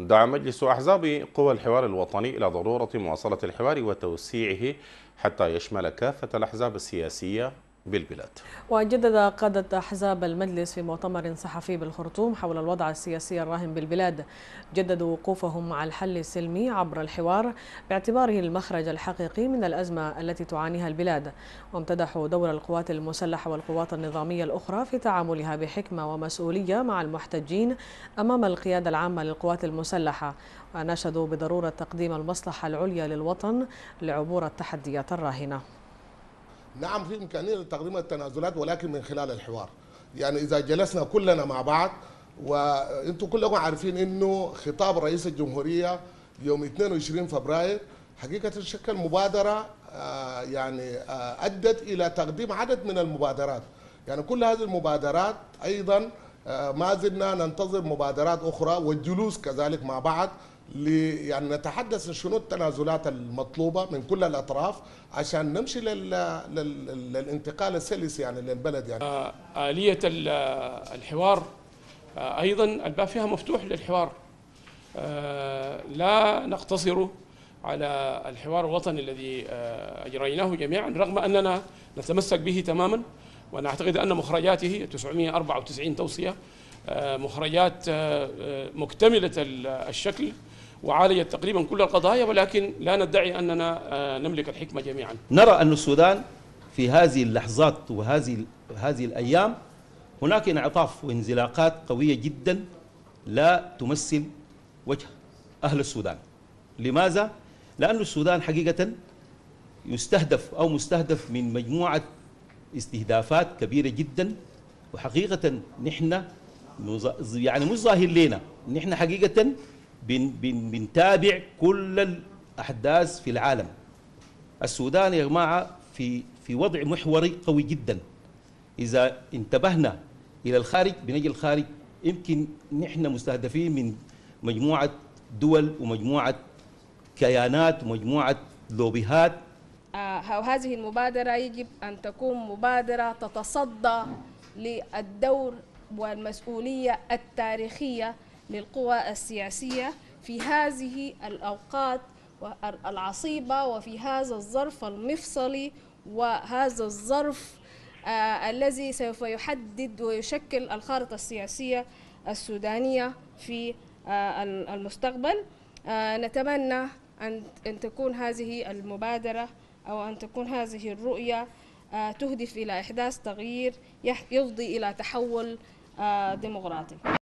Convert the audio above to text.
دعا مجلس أحزاب قوى الحوار الوطني إلى ضرورة مواصلة الحوار وتوسيعه حتى يشمل كافة الأحزاب السياسية بالبلاد. وجدد قادة أحزاب المجلس في مؤتمر صحفي بالخرطوم حول الوضع السياسي الراهن بالبلاد. جددوا وقوفهم مع الحل السلمي عبر الحوار باعتباره المخرج الحقيقي من الأزمة التي تعانيها البلاد. وامتدحوا دور القوات المسلحة والقوات النظامية الأخرى في تعاملها بحكمة ومسؤولية مع المحتجين أمام القيادة العامة للقوات المسلحة. وناشدوا بضرورة تقديم المصلحة العليا للوطن لعبور التحديات الراهنة. نعم في إمكانية لتقديم التنازلات ولكن من خلال الحوار. يعني إذا جلسنا كلنا مع بعض وأنتم كلكم عارفين إنه خطاب رئيس الجمهورية يوم 22 فبراير حقيقة شكل مبادره آه يعني آه أدت إلى تقديم عدد من المبادرات. يعني كل هذه المبادرات أيضا آه ما زلنا ننتظر مبادرات أخرى والجلوس كذلك مع بعض. يعني نتحدث شنو التنازلات المطلوبة من كل الأطراف عشان نمشي لل... لل... للانتقال السلس يعني للبلد يعني. آلية الحوار أيضا الباب فيها مفتوح للحوار. لا نقتصر على الحوار الوطني الذي أجريناه جميعا رغم أننا نتمسك به تماما ونعتقد أن مخرجاته 994 توصية مخرجات مكتملة الشكل. وعالجت تقريبا كل القضايا ولكن لا ندعي أننا نملك الحكمة جميعا. نرى أن السودان في هذه اللحظات وهذه هذه الأيام هناك انعطاف وانزلاقات قوية جدا لا تمثل وجه أهل السودان. لماذا؟ لأن السودان حقيقة يستهدف أو مستهدف من مجموعة استهدافات كبيرة جدا وحقيقة نحن يعني مش ظاهر لنا. نحن حقيقة بن بن بنتابع كل الأحداث في العالم. السودان يا جماعة في في وضع محوري قوي جدا. إذا انتبهنا إلى الخارج بنجي الخارج يمكن نحن مستهدفين من مجموعة دول ومجموعة كيانات ومجموعة لوبيهات. آه هذه المبادرة يجب أن تكون مبادرة تتصدى للدور والمسؤولية التاريخية للقوى السياسية في هذه الأوقات العصيبة وفي هذا الظرف المفصلي وهذا الظرف آه الذي سوف يحدد ويشكل الخارطة السياسية السودانية في آه المستقبل. آه نتمنى أن أن تكون هذه المبادرة أو أن تكون هذه الرؤية تهدف إلى إحداث تغيير يفضي إلى تحول ديمقراطي.